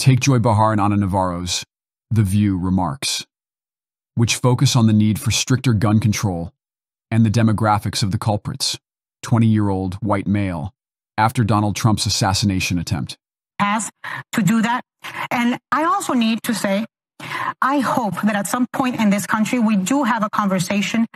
Take Joy Behar and Ana Navarro's The View remarks, which focus on the need for stricter gun control and the demographics of the culprits 20 year old white male after Donald Trump's assassination attempt. Has to do that. And I also need to say, I hope that at some point in this country, we do have a conversation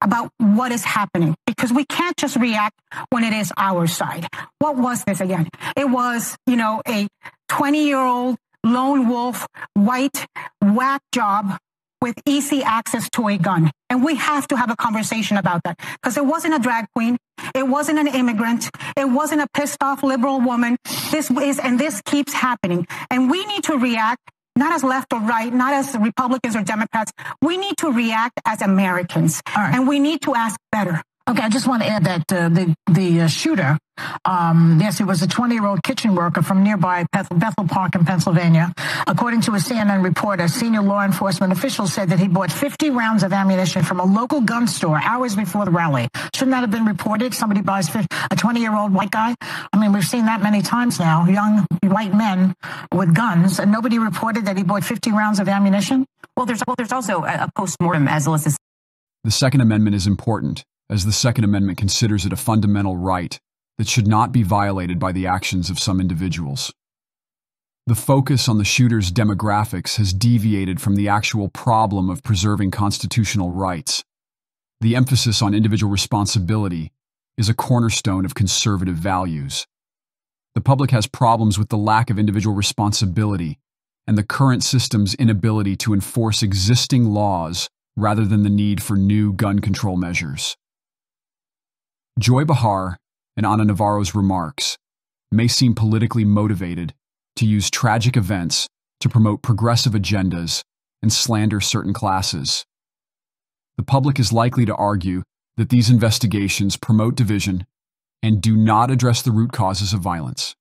about what is happening because we can't just react when it is our side. What was this again? It was, you know, a 20 year old lone wolf, white, whack job with easy access to a gun. And we have to have a conversation about that because it wasn't a drag queen. It wasn't an immigrant. It wasn't a pissed off liberal woman. This is, and this keeps happening. And we need to react not as left or right, not as Republicans or Democrats. We need to react as Americans. Right. And we need to ask better. Okay, I just want to add that uh, the the uh, shooter, um, yes, he was a 20 year old kitchen worker from nearby Bethel, Bethel Park in Pennsylvania. According to a CNN report, a senior law enforcement official said that he bought 50 rounds of ammunition from a local gun store hours before the rally. Shouldn't that have been reported? Somebody buys 50, a 20 year old white guy. I mean, we've seen that many times now. Young white men with guns, and nobody reported that he bought 50 rounds of ammunition. Well, there's well, there's also a, a post mortem, as Alyssa The Second Amendment is important as the Second Amendment considers it a fundamental right that should not be violated by the actions of some individuals. The focus on the shooter's demographics has deviated from the actual problem of preserving constitutional rights. The emphasis on individual responsibility is a cornerstone of conservative values. The public has problems with the lack of individual responsibility and the current system's inability to enforce existing laws rather than the need for new gun control measures. Joy Behar and Ana Navarro's remarks may seem politically motivated to use tragic events to promote progressive agendas and slander certain classes. The public is likely to argue that these investigations promote division and do not address the root causes of violence.